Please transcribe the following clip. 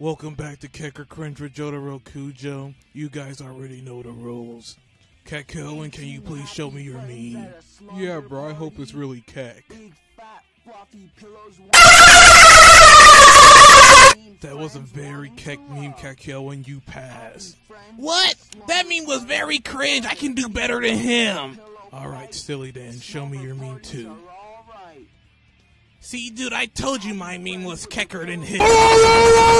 Welcome back to Kek or Cringe with Jotaro Kujo. You guys already know the rules. Kakyoin, can you please show me your meme? Yeah, bro, I hope it's really kek. That was a very kek meme, Kakyoin, you pass. What? That meme was very cringe. I can do better than him. Alright, silly Dan, show me your meme too. See, dude, I told you my meme was kecker than his. Oh, oh, oh,